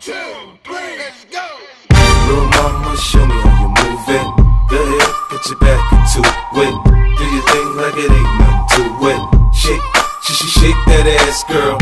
two, three, let's go. Little mama, show me how you're moving. Go ahead, put your back into it. Do your thing like it ain't nothing to it. Shake, sh sh shake that ass, girl.